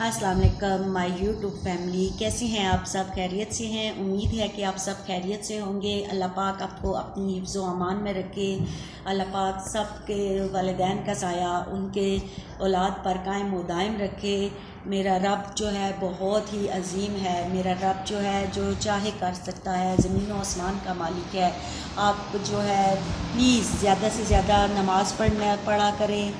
अस्सलाम वालेकुम my YouTube family. कैसे हैं आप सब? खैरियत से हैं? उम्मीद है कि आप सब खैरियत से होंगे। अल्लाह पाक आपको अपनी हिफ्ज़ अमान में रखे। अल्लाह पाक सब के वालदेन का साया, उनके औलाद पर कायम दायम रखे। मेरा रब जो है बहुत ही अजीम है। मेरा रब जो है जो चाहे कर सकता है ज़मीन आसमान का मालिक है। आप जो है प्लीज़ ज़्यादा से ज़्यादा नमाज़ पढ़ना पढ़ा करें।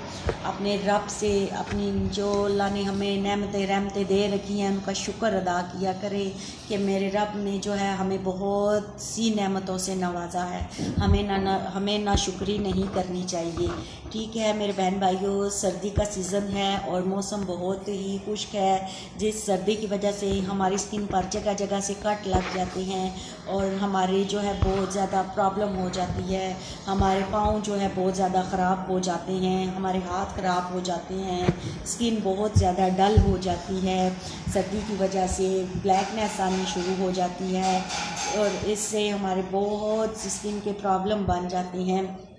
अपने रब से अपनी जो अल्लाह ने हमें नमतें रहमतें दे रखी हैं उनका शुक्र अदा किया करें कि मेरे रब ने जो है हमें बहुत सी नेमतों से नवाजा है। हमें ना, ना हमें ना शुक्री नहीं करनी चाहिए। ठीक है मेरे बहन भाइयों सर्दी का सीज़न है और मौसम बहुत ही खुश्क है, जिस सर्दी की वजह से हमारी स्किन पर जगह जगह से कट लग जाते हैं और हमारी जो है बहुत ज़्यादा प्रॉब्लम हो जाती है। हमारे पाँव जो है बहुत ज़्यादा ख़राब हो जाते हैं, हमारे हाथ ख़राब हो जाते हैं स्किन बहुत ज़्यादा डल हो जाती है। सर्दी की वजह से ब्लैकनेस आनी शुरू हो जाती है और इससे हमारे बहुत स्किन के प्रॉब्लम बन जाती हैं।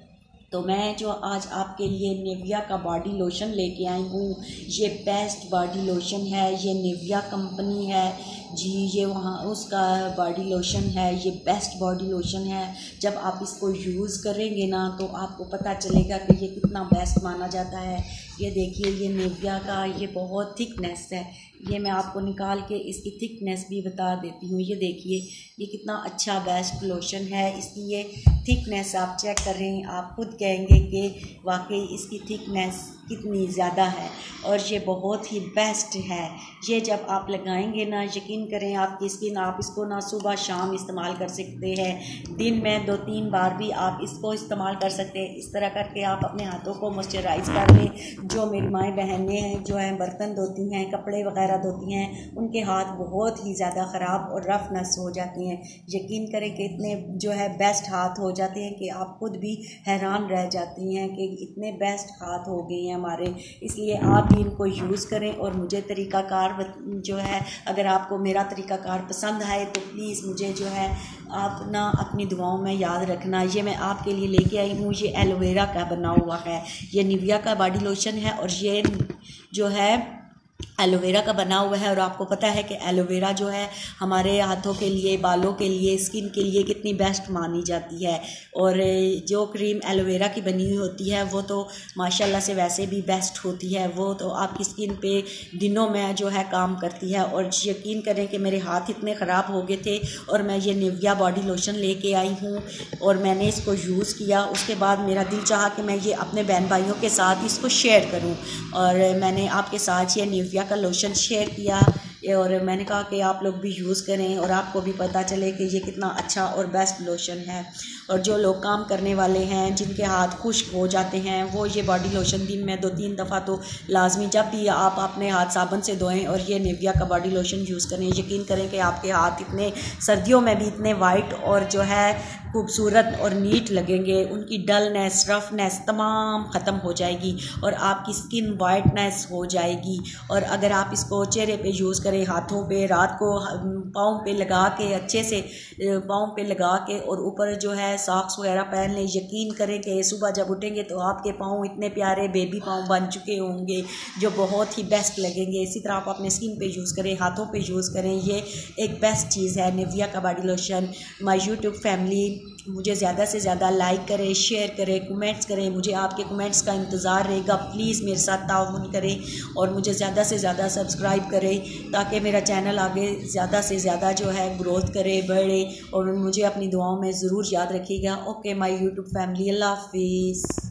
तो मैं जो आज आपके लिए निविया का बॉडी लोशन लेके आई हूँ, ये बेस्ट बॉडी लोशन है, ये निविया कंपनी है। जी, ये वहाँ उसका बॉडी लोशन है, ये बेस्ट बॉडी लोशन है। जब आप इसको यूज़ करेंगे ना तो आपको पता चलेगा कि ये कितना बेस्ट माना जाता है। ये देखिए, ये निविया का ये बहुत थिकनेस है। ये मैं आपको निकाल के इसकी थिकनेस भी बता देती हूँ। ये देखिए, ये कितना अच्छा बेस्ट लोशन है। इसकी ये थिकनेस आप चेक करें आप खुद कहेंगे कि वाकई इसकी थिकनेस कितनी ज़्यादा है और ये बहुत ही बेस्ट है। ये जब आप लगाएँगे ना, यकीन करें आपकी स्किन आप इसको ना सुबह शाम इस्तेमाल कर सकते हैं। दिन में दो तीन बार भी आप इसको इस्तेमाल कर सकते हैं। इस तरह करके आप अपने हाथों को मॉइस्चराइज कर लें। जो मेरी माएँ बहनें हैं, जो हैं, बर्तन धोती हैं, कपड़े वगैरह धोती हैं, उनके हाथ बहुत ही ज़्यादा ख़राब और रफ नस हो जाती हैं। यकीन करें कि इतने जो है बेस्ट हाथ हो जाते हैं कि आप खुद भी हैरान रह जाती हैं कि इतने बेस्ट हाथ हो गए हैं हमारे इसलिए आप भी इनको यूज़ करें और मुझे तरीक़ाकार जो है, अगर आपको मेरा तरीक़ाकार पसंद आए तो प्लीज़ मुझे जो है, आप ना अपनी दुआओं में याद रखना। ये मैं आपके लिए लेके आई हूँ। ये एलोवेरा का बना हुआ है। ये निविया का बॉडी लोशन है और ये जो है एलोवेरा का बना हुआ है और आपको पता है कि एलोवेरा जो है हमारे हाथों के लिए, बालों के लिए, स्किन के लिए कितनी बेस्ट मानी जाती है। और जो क्रीम एलोवेरा की बनी हुई होती है, वो तो माशाल्लाह से वैसे भी बेस्ट होती है। वो तो आपकी स्किन पे दिनों में जो है काम करती है और यकीन करें कि मेरे हाथ इतने ख़राब हो गए थे और मैं ये निविया बॉडी लोशन लेके आई हूँ और मैंने इसको यूज़ किया। उसके बाद मेरा दिल चाहा कि मैं ये अपने बहन भाइयों के साथ इसको शेयर करूँ और मैंने आपके साथ ये निविया का लोशन शेयर किया, और मैंने कहा कि आप लोग भी यूज़ करें, और आपको भी पता चले कि ये कितना अच्छा और बेस्ट लोशन है। और जो लोग काम करने वाले हैं, जिनके हाथ खुश्क हो जाते हैं, वो ये बॉडी लोशन दिन में दो तीन दफ़ा तो लाजमी जब भी आप अपने हाथ साबुन से धोएँ, और ये निविया का बॉडी लोशन यूज़ करें। यकीन करें कि आपके हाथ इतने, सर्दियों में भी इतने वाइट और जो है खूबसूरत और नीट लगेंगे। उनकी डलनेस, रफनेस तमाम ख़त्म हो जाएगी और आपकी स्किन वाइटनेस हो जाएगी। और अगर आप इसको चेहरे पे यूज़ करें, हाथों पे, रात को पाँव पे लगा के, अच्छे से पाँव पे लगा के और ऊपर जो है सॉक्स वगैरह पहन लें, यकीन करें कि सुबह जब उठेंगे तो आपके पाँव इतने प्यारे बेबी पाँव बन चुके होंगे, जो बहुत ही बेस्ट लगेंगे। इसी तरह आप अपने स्किन पे यूज़ करें, हाथों पे यूज़ करें। ये एक बेस्ट चीज़ है निविया का body lotion my YouTube family मुझे ज़्यादा से ज़्यादा लाइक करें शेयर करें कमेंट्स करें। मुझे आपके कमेंट्स का इंतज़ार रहेगा। प्लीज़ मेरे साथ ताउन करें और मुझे ज़्यादा से ज़्यादा सब्सक्राइब करें ताकि मेरा चैनल आगे ज़्यादा से ज़्यादा जो है ग्रोथ करे, बढ़े और मुझे अपनी दुआओं में ज़रूर याद रखिएगा। ओके माई यूट्यूब फैमिली अल्लाह हाफिज़